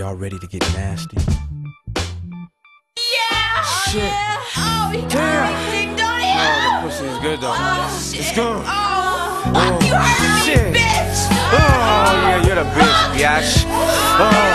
Y'all ready to get nasty? Yeah! Oh shit. Oh, he got Damn. everything, don't he? Oh, the pussy is good though. Oh, shit. It's good. Oh, fuck, you heard shit. me, bitch! Oh, yeah, you're the bitch, biatch. Oh,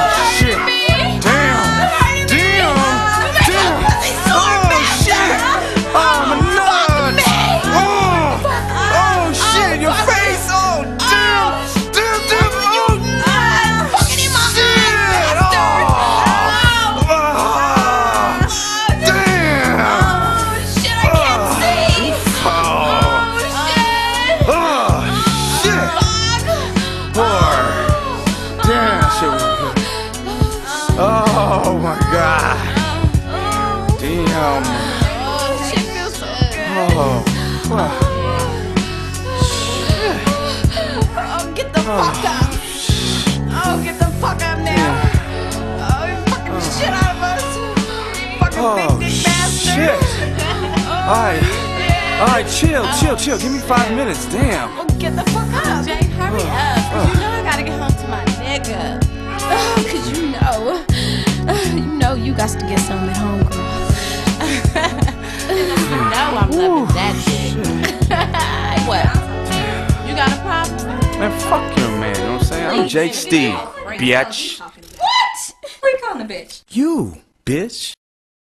Fuck! Damn, shit was good. Oh, my God. Damn. Oh, shit feels so good. Oh. Oh, get the fuck up. Oh, get the fuck up now. Oh, you fucking oh. shit out of us. Fucking Oh, big dick bastard. shit. oh, Alright, yeah. alright, chill, chill, chill. Give me five oh, minutes. Damn. Oh, get the fuck up. To my nigga. Oh, cause you know. Oh, you know you got to get some at home, girl. you know I'm loving that shit. what? You got a problem? Man, fuck your man, you know what I'm saying? I'm Jake Steed, bitch. What? Freak on the bitch. You, bitch.